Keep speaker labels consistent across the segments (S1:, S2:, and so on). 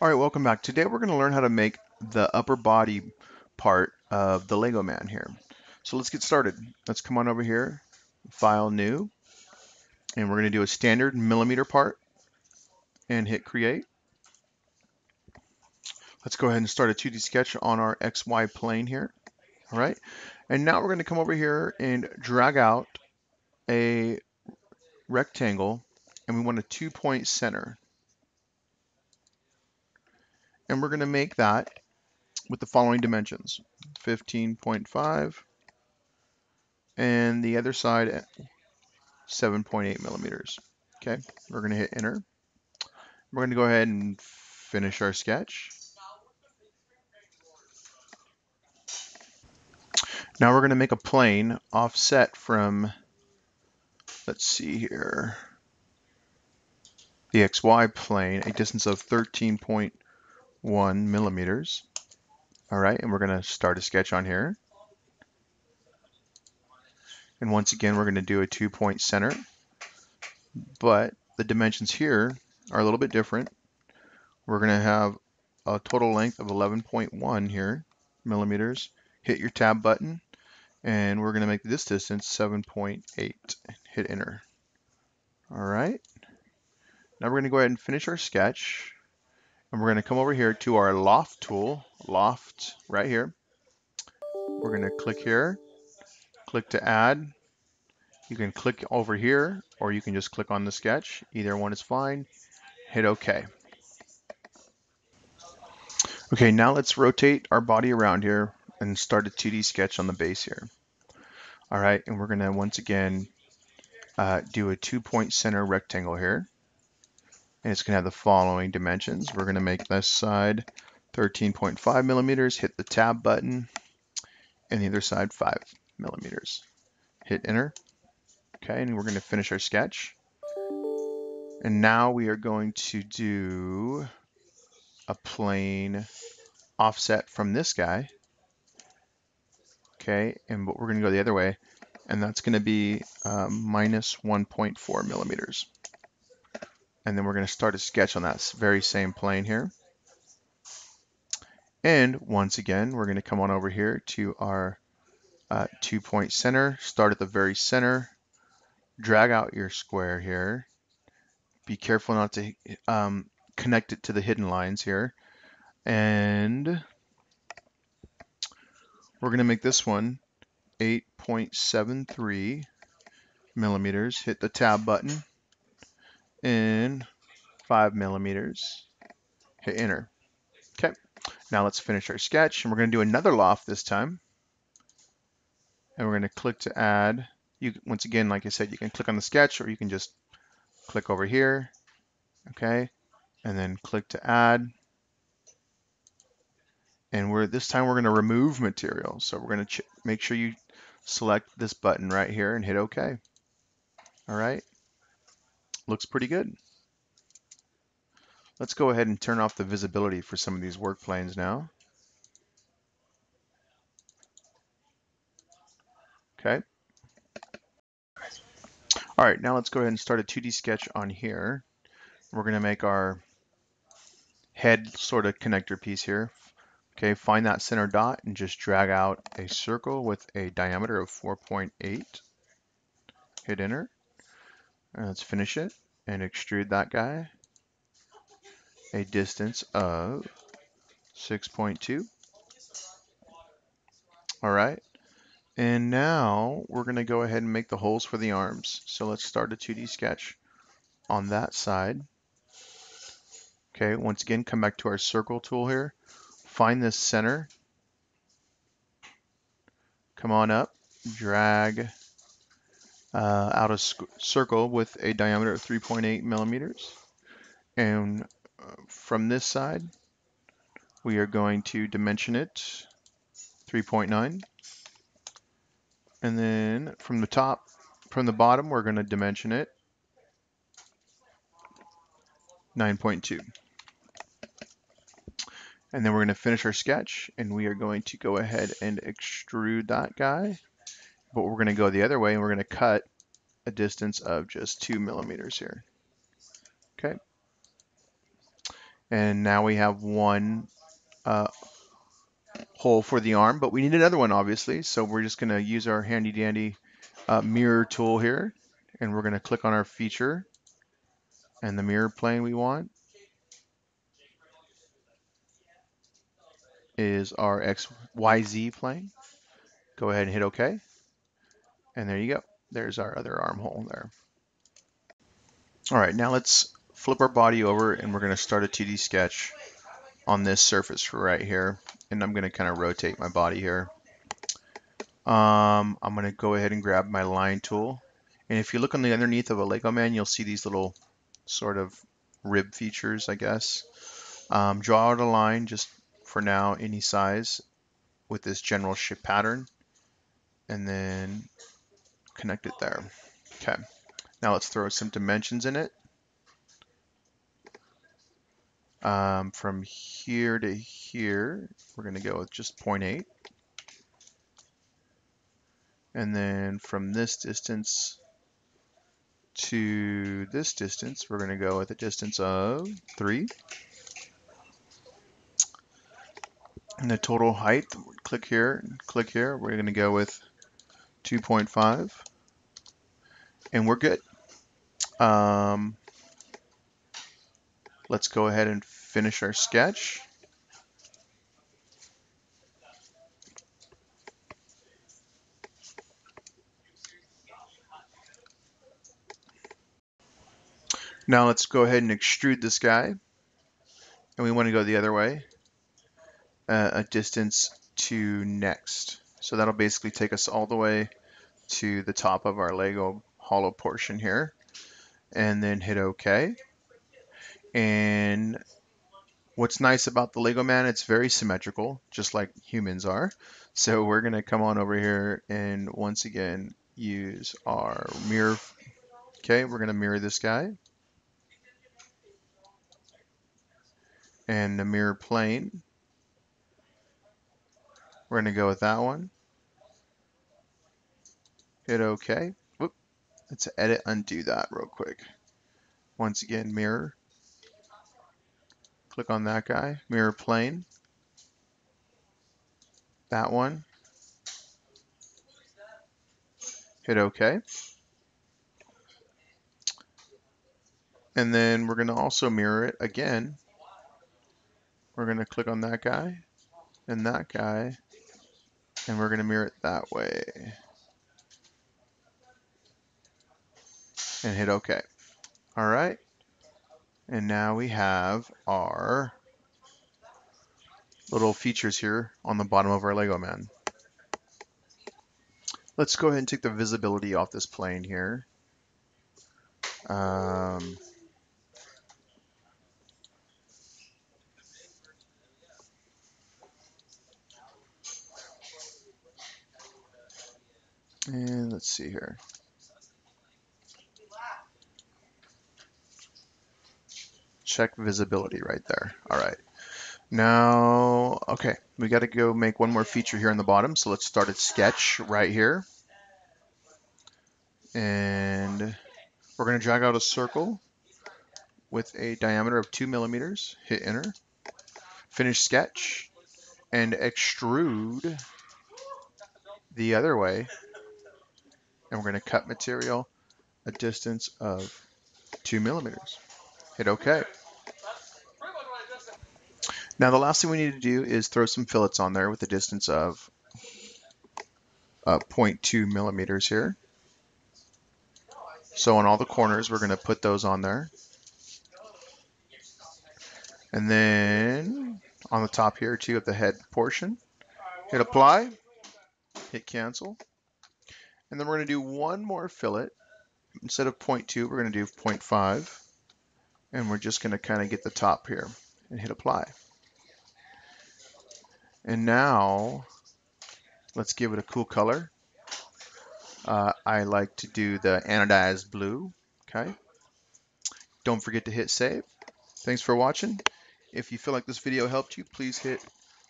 S1: All right, welcome back. Today we're going to learn how to make the upper body part of the Lego man here. So let's get started. Let's come on over here, File, New, and we're going to do a standard millimeter part and hit Create. Let's go ahead and start a 2D sketch on our XY plane here. All right, and now we're going to come over here and drag out a rectangle, and we want a two-point center. And we're going to make that with the following dimensions, 15.5 and the other side at 7.8 millimeters. Okay, we're going to hit enter. We're going to go ahead and finish our sketch. Now we're going to make a plane offset from, let's see here, the XY plane, a distance of 13.5 one millimeters. All right, and we're going to start a sketch on here. And once again, we're going to do a two-point center, but the dimensions here are a little bit different. We're going to have a total length of 11.1 here, millimeters. Hit your tab button, and we're going to make this distance 7.8. Hit enter. All right. Now we're going to go ahead and finish our sketch. And we're going to come over here to our loft tool, loft right here. We're going to click here, click to add. You can click over here or you can just click on the sketch. Either one is fine. Hit OK. Okay, now let's rotate our body around here and start a 2D sketch on the base here. All right, and we're going to once again uh, do a two-point center rectangle here and it's going to have the following dimensions. We're going to make this side 13.5 millimeters, hit the tab button, and the other side 5 millimeters. Hit enter. Okay, and we're going to finish our sketch. And now we are going to do a plane offset from this guy. Okay, and but we're going to go the other way, and that's going to be uh, minus 1.4 millimeters. And then we're going to start a sketch on that very same plane here. And once again, we're going to come on over here to our uh, two-point center, start at the very center, drag out your square here. Be careful not to um, connect it to the hidden lines here. And we're going to make this one 8.73 millimeters. Hit the tab button in five millimeters. Hit enter. Okay, now let's finish our sketch and we're going to do another loft this time. And we're going to click to add. You Once again, like I said, you can click on the sketch or you can just click over here. Okay, and then click to add. And we're this time we're going to remove material. So we're going to make sure you select this button right here and hit OK. All right. Looks pretty good. Let's go ahead and turn off the visibility for some of these work planes now. Okay. All right, now let's go ahead and start a 2D sketch on here. We're going to make our head sort of connector piece here. Okay, find that center dot and just drag out a circle with a diameter of 4.8. Hit enter. Let's finish it and extrude that guy a distance of 6.2. All right. And now we're going to go ahead and make the holes for the arms. So let's start a 2D sketch on that side. Okay, once again, come back to our circle tool here. Find this center. Come on up, drag uh, out a circle with a diameter of 3.8 millimeters. And uh, from this side, we are going to dimension it 3.9. And then from the top, from the bottom, we're going to dimension it 9.2. And then we're going to finish our sketch and we are going to go ahead and extrude that guy but we're going to go the other way and we're going to cut a distance of just two millimeters here. Okay. And now we have one uh, hole for the arm, but we need another one obviously. So we're just gonna use our handy dandy uh, mirror tool here and we're gonna click on our feature and the mirror plane we want is our XYZ plane. Go ahead and hit OK. And there you go. There's our other armhole there. All right, now let's flip our body over and we're going to start a 2D sketch on this surface right here. And I'm going to kind of rotate my body here. Um, I'm going to go ahead and grab my line tool. And if you look on the underneath of a Lego man, you'll see these little sort of rib features, I guess. Um, draw out a line just for now, any size with this general shape pattern and then connect it there. Okay, now let's throw some dimensions in it. Um, from here to here, we're going to go with just 0.8. And then from this distance to this distance, we're going to go with a distance of 3. And the total height, click here, click here, we're going to go with 2.5. And we're good. Um, let's go ahead and finish our sketch. Now let's go ahead and extrude this guy. And we want to go the other way, uh, a distance to next. So that'll basically take us all the way to the top of our Lego hollow portion here. And then hit OK. And what's nice about the Lego man, it's very symmetrical, just like humans are. So we're going to come on over here and once again use our mirror. Okay, we're going to mirror this guy. and the mirror plane. We're going to go with that one. Hit OK. Let's edit, undo that real quick. Once again, mirror. Click on that guy. Mirror plane. That one. Hit OK. And then we're going to also mirror it again we're going to click on that guy and that guy, and we're going to mirror it that way. And hit OK. All right. And now we have our little features here on the bottom of our Lego man. Let's go ahead and take the visibility off this plane here. Um, And let's see here. Check visibility right there. All right. Now, okay, we got to go make one more feature here on the bottom. So let's start a sketch right here. And we're going to drag out a circle with a diameter of two millimeters. Hit enter. Finish sketch and extrude the other way and we're going to cut material a distance of two millimeters. Hit OK. Now the last thing we need to do is throw some fillets on there with a distance of uh, 0.2 millimeters here. So on all the corners, we're going to put those on there. And then on the top here too of the head portion, hit apply, hit cancel. And then we're going to do one more fillet. Instead of 0.2, we're going to do 0.5. And we're just going to kind of get the top here and hit apply. And now, let's give it a cool color. Uh, I like to do the anodized blue. Okay. Don't forget to hit save. Thanks for watching. If you feel like this video helped you, please hit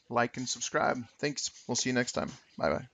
S1: like and subscribe. Thanks. We'll see you next time. Bye-bye.